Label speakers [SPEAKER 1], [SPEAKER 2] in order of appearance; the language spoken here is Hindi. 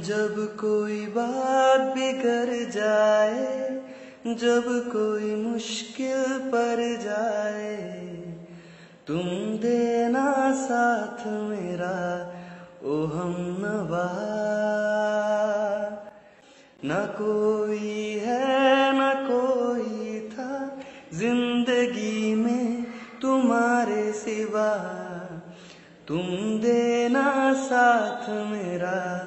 [SPEAKER 1] जब कोई बात बिगड़ जाए, जब कोई मुश्किल पड़ जाए, तुम देना साथ मेरा ओ हम नवा। न कोई है, न कोई था ज़िंदगी में तुम्हारे सिवा। तुम देना साथ मेरा